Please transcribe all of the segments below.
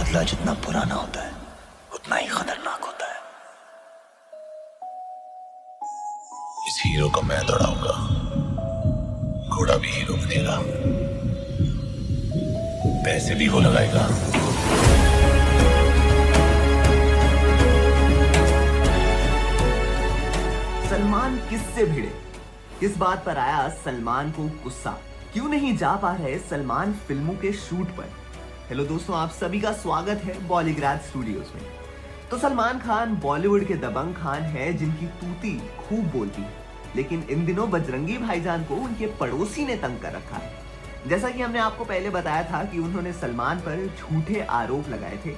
रिश्ता जितना पुराना होता है उतना ही खतरनाक होता है। इस हीरो को मैं दौड़ाऊँगा। घोड़ा भी हीरो बनेगा। पैसे भी वो लगाएगा। सलमान किससे भिड़े? इस बात पर आया सलमान को गुस्सा? क्यों नहीं जा पा रहे सलमान फ़िल्मों के शूट पर? हेलो दोस्तों, आप सभी का स्वागत है बॉलीग्राज स्टूडियोज में। तो सलमान खान बॉलीवुड के दबंग खान है जिनकी तूती खूब बोलती है। लेकिन इन दिनों बजरंगी भाईजान को उनके पड़ोसी ने तंग कर रखा है। जैसा कि हमने आपको पहले बताया था कि उन्होंने सलमान पर झूठे आरोप लगाए थे।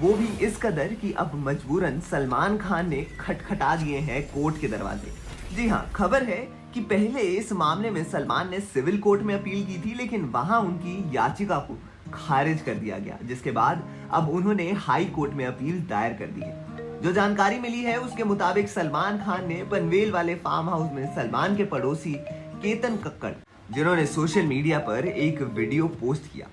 वो भी इस कदर कि अब मजबूरन सलमान खान ने खटखटा दिए हैं कोर्ट के दरवाजे। जी हाँ खबर है कि पहले इस मामले में सलमान ने सिविल कोर्ट में अपील की थी, लेकिन वहाँ उनकी याचिका को खारिज कर दिया गया, जिसके बाद अब उन्होंने हाई कोर्ट में अपील दायर कर दी है। जो जानकारी मिली है, उसके मुताबिक सलमान खान ने पनवेल वाले फार्म हाउस में सलमान के पड़ोसी केतन कक्कड़, जिन्होंने सोशल मीडिया पर एक वीडियो पोस्ट किया।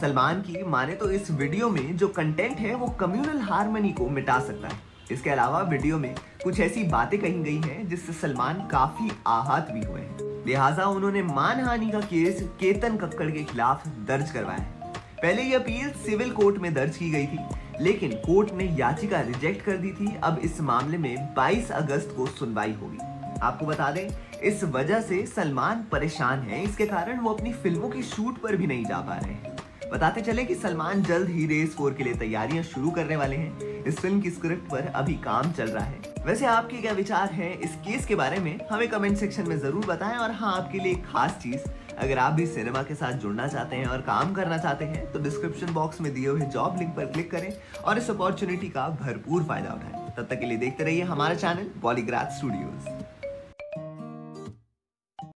सलमान की माने तो इस वीडियो में जो कंटेंट है, वो कम्युनल हारमोनी को मिटा सकता है। इसके अलावा वीडियो में कुछ ऐसी बातें कही गई हैं, जिससे सलमान काफ़ी आहत भी हुए हैं। लिहाजा उन्होंने मानहानि का केस केतन कक्कड़ के खिलाफ दर्ज करवाया है। पहले ये अपील सिविल कोर्ट में दर्ज की गई थी, लेकिन कोर्ट ने याचिका रिजेक्ट कर दी थी। अब इस मामले में 22 अगस्त को सुनवाई होगी। आपको बता दें, इस वजह से सलमान परेशान है। इसके कारण वो अपनी फ़िल्मों की शूट पर भी नहीं जा पा रहे हैं। बताते चले कि सलमान जल्द ही रेस फोर के लिए तैयारियाँ शुरू करने वाले हैं। इस फ़िल्म की स्क्रिप्ट पर अभी काम चल रहा है। वैसे आपके क्या विचार हैं इस केस के बारे में? हमें कमेंट सेक्शन में ज़रूर बताएँ और हाँ आपके लिए खास चीज़ अगर आप भी सिनेमा के साथ जुड़ना चाहते हैं और काम करना चाहते हैं तो डिस्क्रिप्शन बॉक्स में दिए हुए जॉब लिंक पर क्लिक करें और इस अपॉर्चुनिटी का भरपूर फ़ायदा उठाएँ। तब तक के लिए देखते रहिए हमारा चैनल बॉलीग्राथ स्टूडियोज